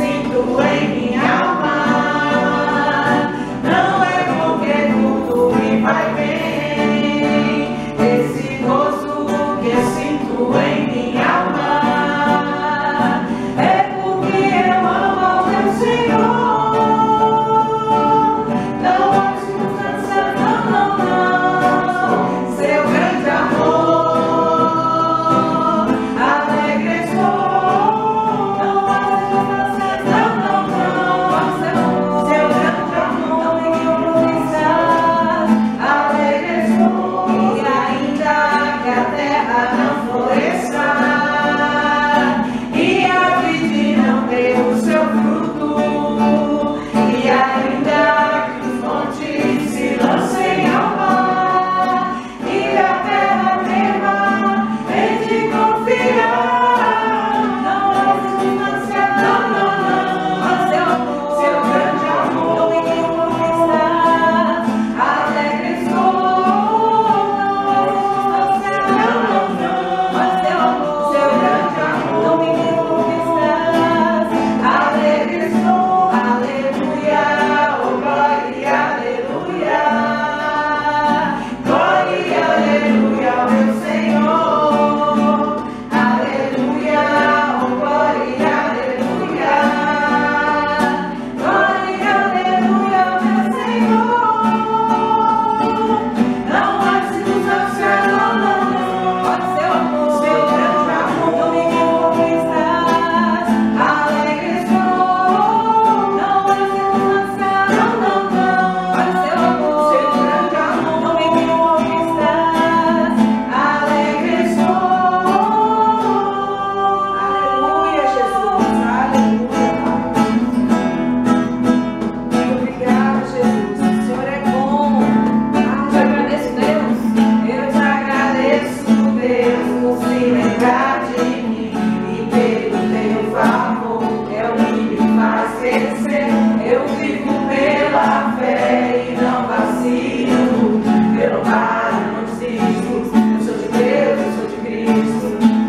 seem to weigh me out.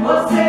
Você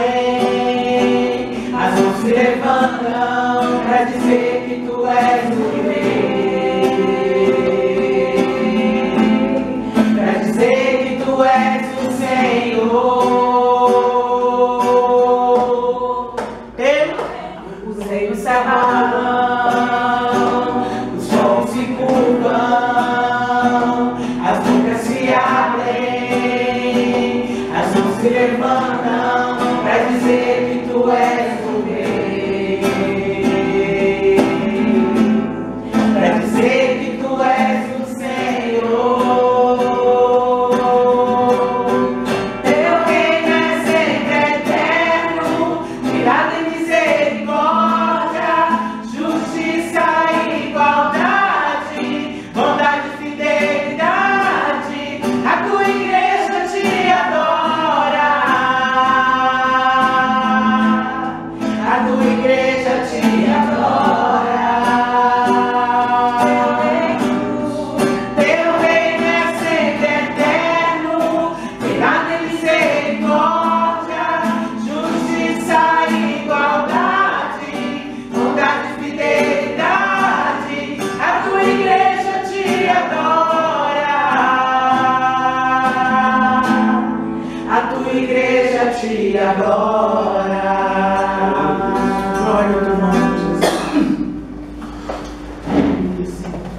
olharei, as mãos se levantam para dizer que tu és o Yes.